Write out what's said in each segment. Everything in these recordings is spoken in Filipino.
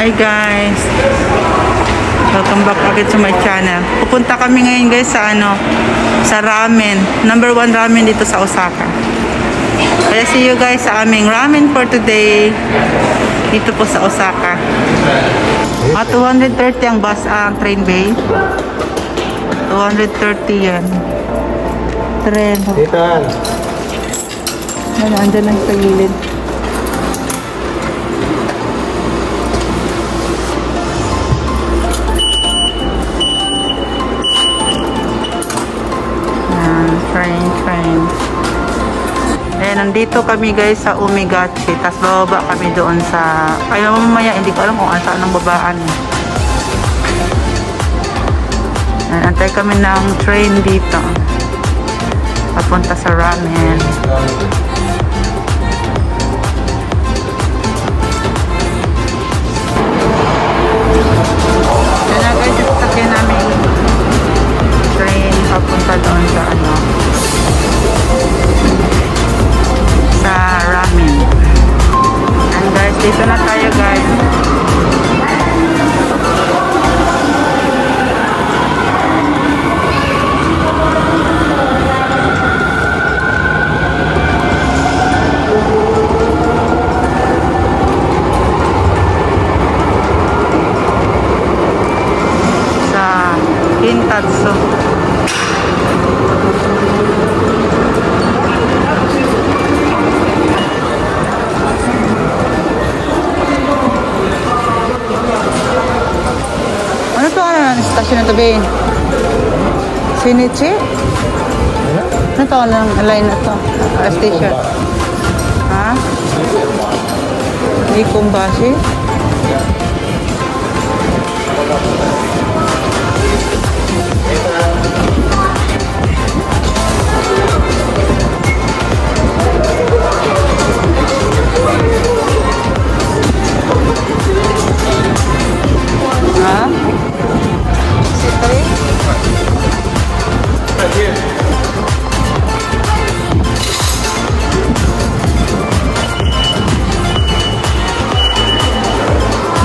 Hi guys. Welcome back agad sa my channel. Pupunta kami ngayon guys sa ano, sa ramen. Number one ramen dito sa Osaka. Kaya see you guys sa aming ramen for today. Dito po sa Osaka. Ah, 230 ang bus, ang train bay. 230 yan. Tren. Titan. Ano, andyan lang sa gilid. Nandito kami guys sa Umigachi. Tapos bababa kami doon sa... Ay, mamaya, hindi ko alam kung saan ang babaan. Antay kami ng train dito. Papunta sa ramen. Yan na guys, sasakyan namin be? Shinichi? Ano to ang line na to? Station? Ha? Ikumbashi? Ha?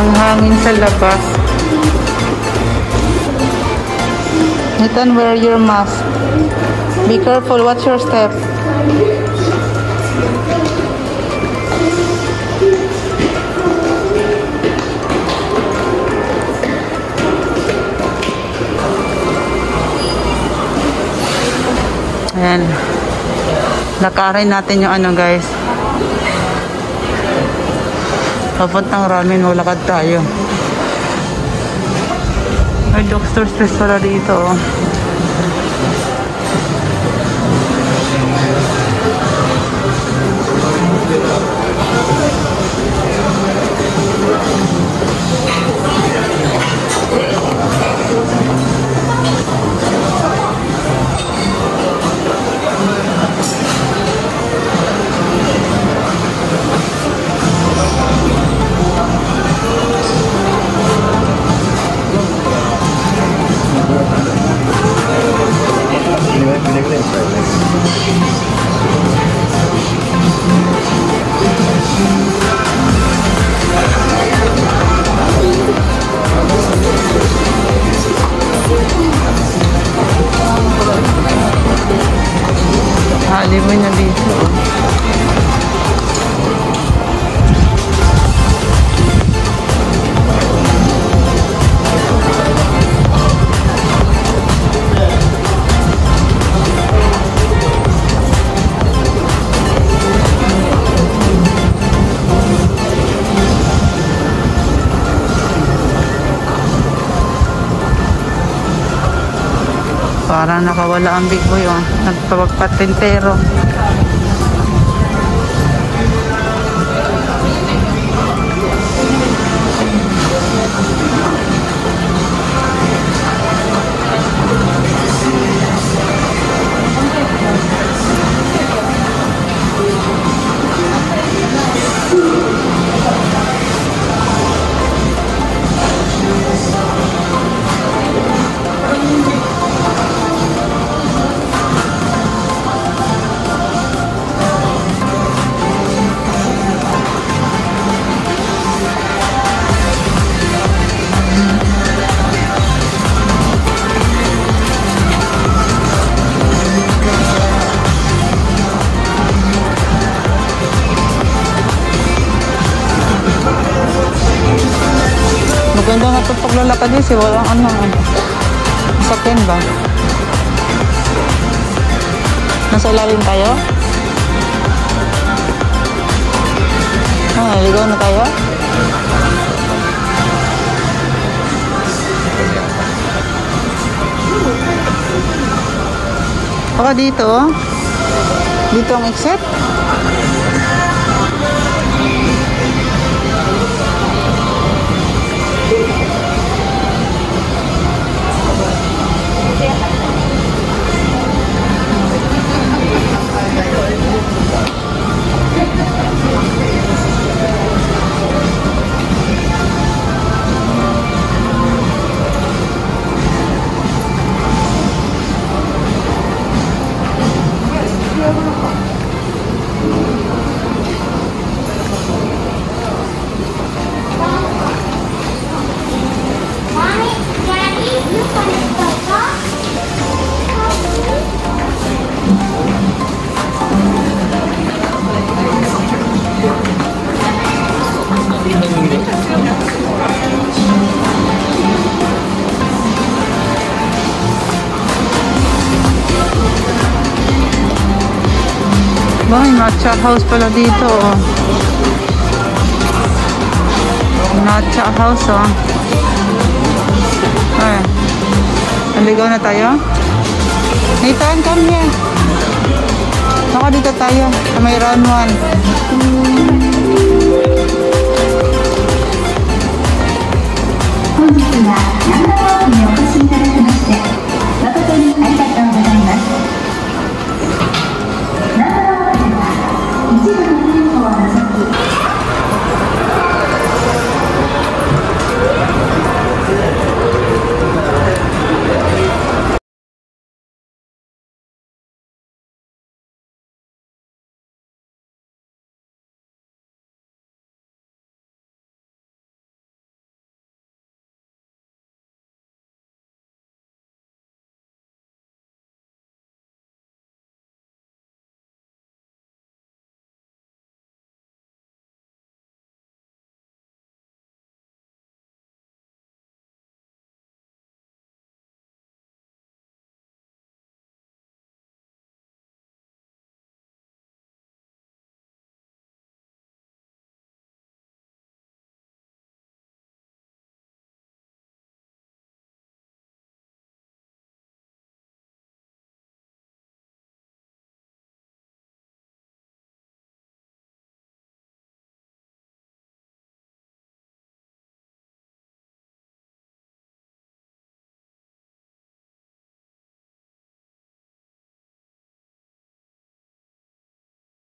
Ang hangin sa labas. Nathan, wear your mask. Be careful, watch your step. Ayan. Nakarin natin yung ano guys. Papuntang ramen, maglakad tayo. May Dr. Stress pala dito. oh. Parang nakawala ang big boy, oh. Nagpapatintero. Maganda nga ito paglalakad guys eh. Walang ano. ano. Sakyan ba? Nasa ilalim tayo? Ah, naligaw na tayo? Baka dito oh. Dito ang exit? Mommy, May matcha house pala dito oh. Matcha house oh. Ay. Naligaw na tayo? Nathan, come here. Baka dito tayo. Sa may round 1.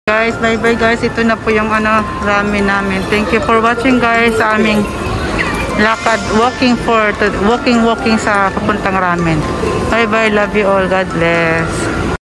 Guys, bye bye guys. Ito na po yung ano, ramen namin. Thank you for watching guys sa aming lakad, walking for, walking, walking sa papuntang ramen. Bye bye, love you all. God bless.